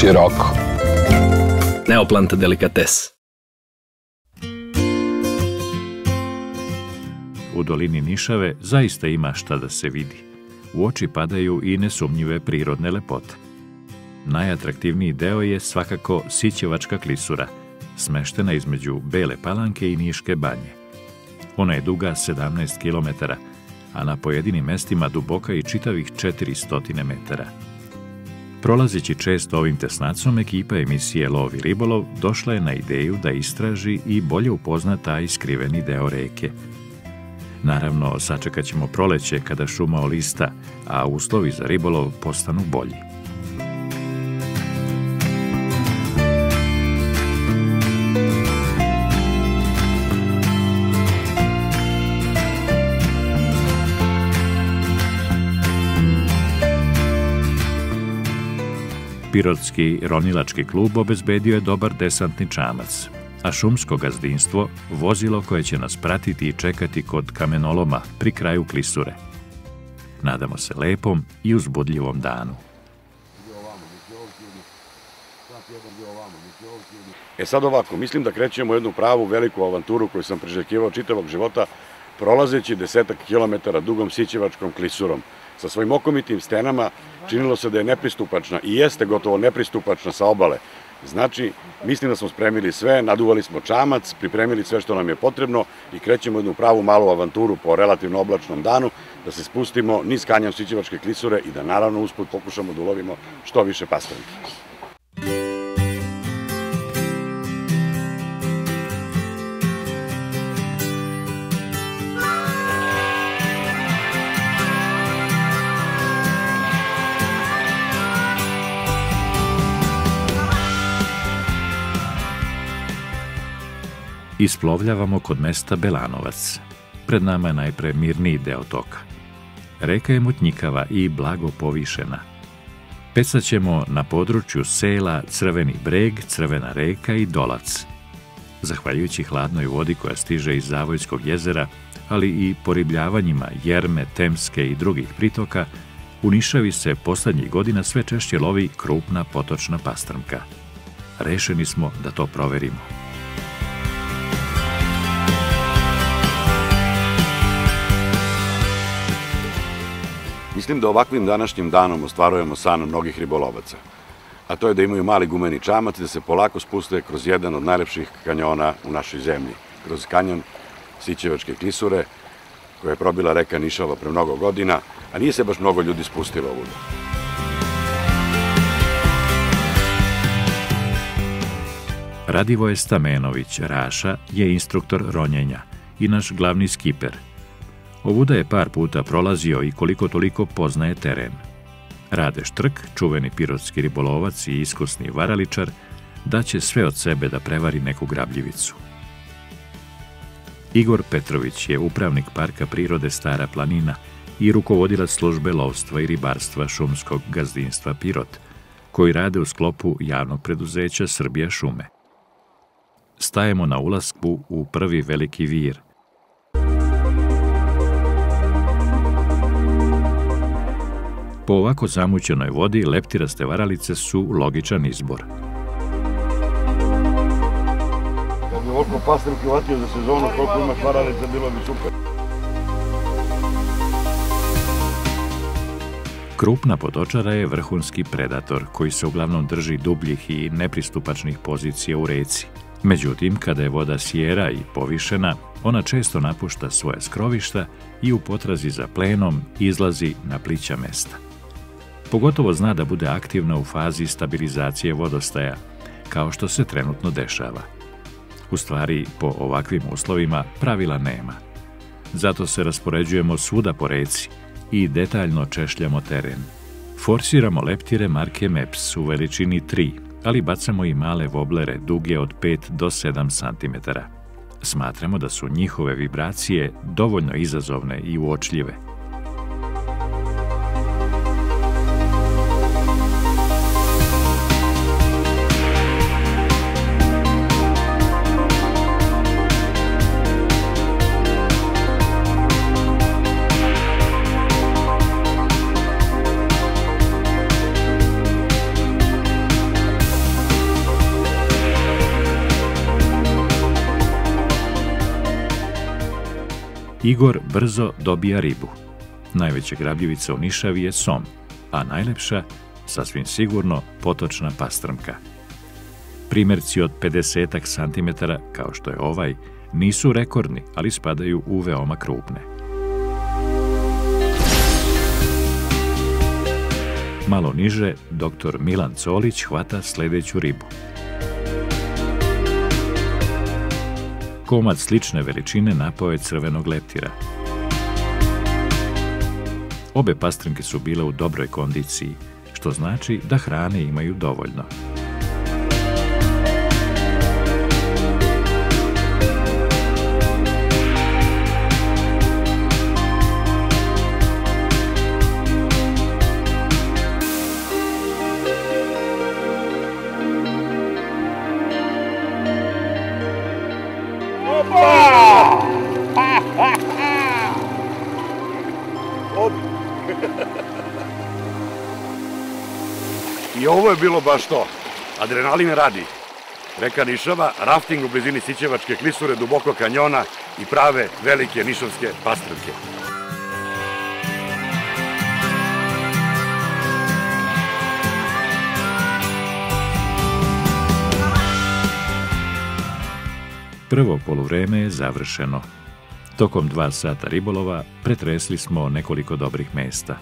široko. Neoplanta delikates. U dolini Nišave zaista ima šta da se vidi. U oči padaju i nesumnjive prirodne lepote. Najatraktivniji deo je svakako Sićevačka klisura, smeštena između Bele palanke i Niške banje. Ona je duga 17 km, a na pojedinim mestima duboka i čitavih 400 metara. Prolazeći često ovim tesnacom, ekipa emisije Lov i ribolov došla je na ideju da istraži i bolje upozna taj skriveni deo reke. Naravno, sačekat ćemo proleće kada šuma olista, a uslovi za ribolov postanu bolji. Pirotski ronilački klub obezbedio je dobar desantni čamac, a šumsko gazdinstvo vozilo koje će nas pratiti i čekati kod kamenoloma pri kraju klisure. Nadamo se lepom i uzbudljivom danu. E sad ovako, mislim da krećemo jednu pravu veliku avanturu koju sam priželjkivao čitavog života, prolazeći desetak kilometara dugom Sićevačkom klisurom sa svojim okomitim stenama činilo se da je nepristupačna i jeste gotovo nepristupačna sa obale. Znači, mislim da smo spremili sve, naduvali smo čamac, pripremili sve što nam je potrebno i krećemo jednu pravu malu avanturu po relativno oblačnom danu, da se spustimo niz kanjam Sićevačke klisure i da naravno usput pokušamo da ulovimo što više pastavnika. Isplovljavamo kod mesta Belanovac. Pred nama je najpre mirniji deo toka. Reka je mutnjikava i blago povišena. Pecaćemo na području sela Crveni breg, Crvena reka i Dolac. Zahvaljujući hladnoj vodi koja stiže iz Zavojskog jezera, ali i poribljavanjima Jerme, Temske i drugih pritoka, u Nišavi se poslednjih godina sve češće lovi krupna potočna pastrmka. Rešeni smo da to proverimo. Mislim da ovakvim današnjim danom ostvarujemo san mnogih ribolovaca, a to je da imaju mali gumeni čamac i da se polako spuste kroz jedan od najlepših kanjona u našoj zemlji, kroz kanjon Sićevačke klisure, koja je probila reka Nišava pre mnogo godina, a nije se baš mnogo ljudi spustilo ovuda. Radivoje Stamenović, Raša, je instruktor ronjenja i naš glavni skiper – Ovuda je par puta prolazio i koliko toliko poznaje teren. Rade Štrk, čuveni pirotski ribolovac i iskusni varaličar, daće sve od sebe da prevari neku grabljivicu. Igor Petrović je upravnik Parka prirode Stara planina i rukovodilac službe lovstva i ribarstva šumskog gazdinstva Pirot, koji rade u sklopu javnog preduzeća Srbija šume. Stajemo na ulasku u prvi veliki vir – Po ovako zamućenoj vodi leptiraste varalice su logičan izbor. Kad bi ovoliko pastrnki vatio za sezonu, koliko imaš varalica, bilo bi super. Krupna potočara je vrhunski predator koji se uglavnom drži dubljih i nepristupačnih pozicija u reci. Međutim, kada je voda sjera i povišena, ona često napušta svoje skrovišta i u potrazi za plenom izlazi na plića mesta pogotovo zna da bude aktivna u fazi stabilizacije vodostaja, kao što se trenutno dešava. U stvari, po ovakvim uslovima pravila nema. Zato se raspoređujemo svuda po reci i detaljno češljamo teren. Forsiramo leptire marke MEPS u veličini 3, ali bacamo i male voblere duge od 5 do 7 cm. Smatramo da su njihove vibracije dovoljno izazovne i uočljive – Igor brzo dobija ribu. Najveća grabljivica u Nišavi je som, a najlepša, sasvim sigurno, potočna pastrmka. Primjerci od 50 cm, kao što je ovaj, nisu rekordni, ali spadaju u veoma krupne. Malo niže, dr. Milan Colić hvata sledeću ribu. Komad slične veličine napao je crvenog leptira. Obe pastrnke su bile u dobroj kondiciji, što znači da hrane imaju dovoljno. Je bilo baš to. Adrenalin radi. Reka Nišava, rafting u blizini Sićevačke klisure, duboko kanjona i prave velike nišavske pastrvke. Prvo poluvreme je završeno. Tokom dva sata ribolova pretresli smo nekoliko dobrih mesta.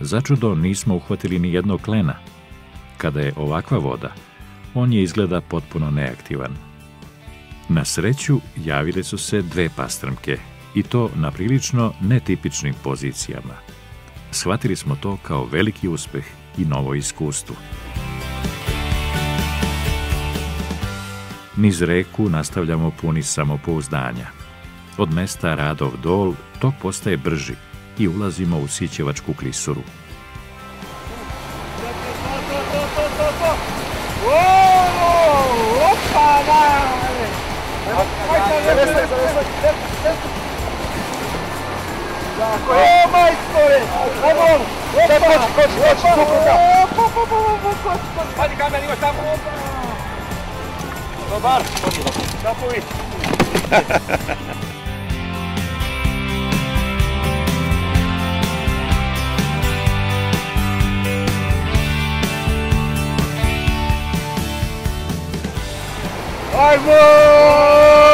Začudo nismo uhvatili ni jednog klena. Kada je ovakva voda, on je izgleda potpuno neaktivan. Na sreću javile su se dve pastrmke i to na prilično netipičnim pozicijama. Shvatili smo to kao veliki uspeh i novo iskustvo. Niz reku nastavljamo puni samopouzdanja. Od mesta Radov dol tok postaje brži i ulazimo u Sićevačku klisuru. Ô, mais corrente! Vai, mano! Vai, corte, corte, corte, corte, Vai de cá, minha língua tá boa! Roubaram! Dá pro isso! Vai, mano!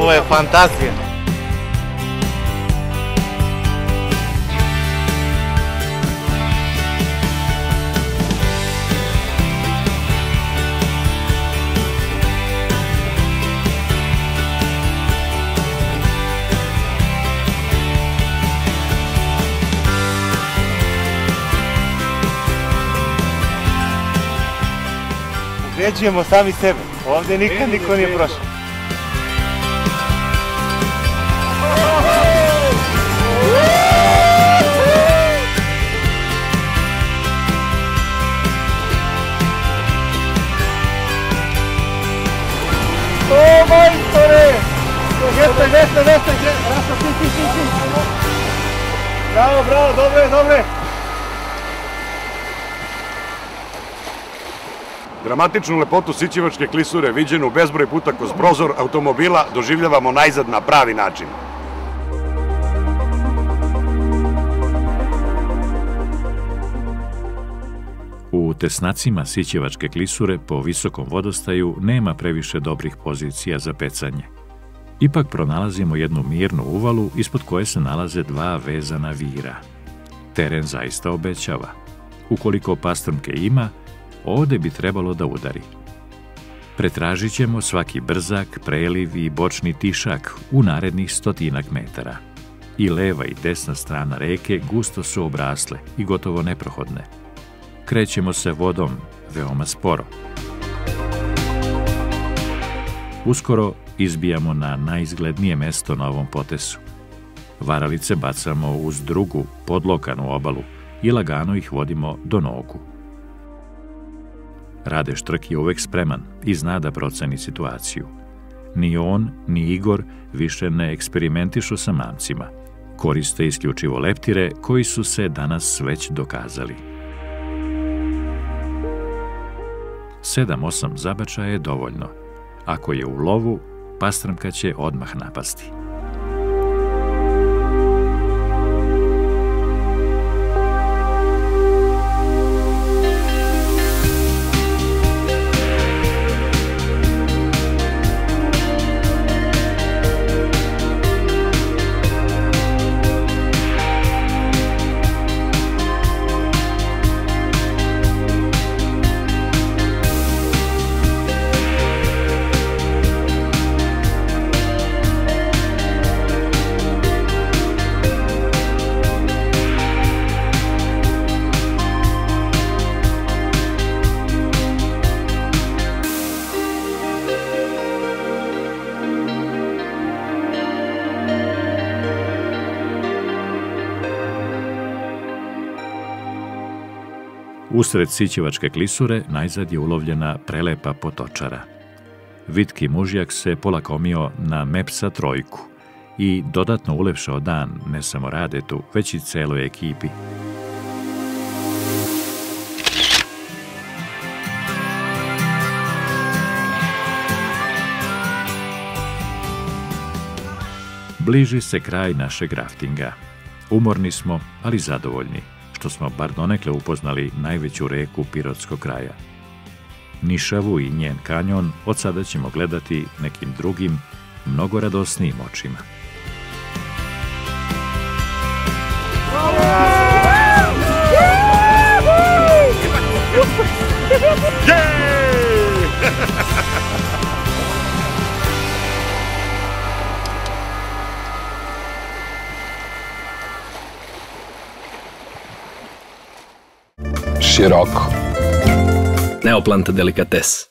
ovo je fantazija. Ubeđujemo sami sebe. Ovde nikad niko nije prošao. Jeste, jeste, jeste, Rasto, ti, ti, ti, ti. Bravo, bravo, dobre, dobre. Dramatičnu lepotu Sićevačke klisure, viđenu bezbroj puta kroz prozor automobila, doživljavamo najzad na pravi način. U tesnacima Sićevačke klisure po visokom vodostaju nema previše dobrih pozicija za pecanje. Ipak pronalazimo jednu mirnu uvalu ispod koje se nalaze dva vezana vira. Teren zaista obećava. Ukoliko pastrmke ima, ovde bi trebalo da udari. Pretražit ćemo svaki brzak, preliv i bočni tišak u narednih stotinak metara. I leva i desna strana reke gusto su obrasle i gotovo neprohodne. Krećemo se vodom veoma sporo. Uskoro izbijamo na najizglednije mesto na ovom potesu. Varalice bacamo uz drugu, podlokanu obalu i lagano ih vodimo do nogu. Rade Štrk je uvek spreman i zna da proceni situaciju. Ni on, ni Igor više ne eksperimentišu sa mamcima. Koriste isključivo leptire koji su se danas već dokazali. 7-8 zabačaja je dovoljno. Ako je u lovu, pastrmka će odmah napasti. Usred Sićevačke klisure najzad je ulovljena prelepa potočara. Vitki mužjak se polakomio na Mepsa trojku i dodatno ulepšao dan ne samo Radetu, već i celoj ekipi. Bliži se kraj našeg raftinga. Umorni smo, ali zadovoljni što smo bar donekle upoznali najveću reku Pirotskog kraja. Nišavu i njen kanjon od sada ćemo gledati nekim drugim, mnogo radosnijim očima. Široko. Neoplanta delikates.